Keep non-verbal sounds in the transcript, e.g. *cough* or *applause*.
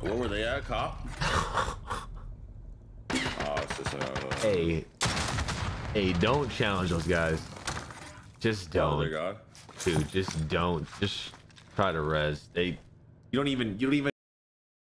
Where were they at, cop? *laughs* oh, it's just uh, Hey, hey, don't challenge those guys. Just oh, don't, dude. Just don't. Just try to res. They, you don't even, you don't even.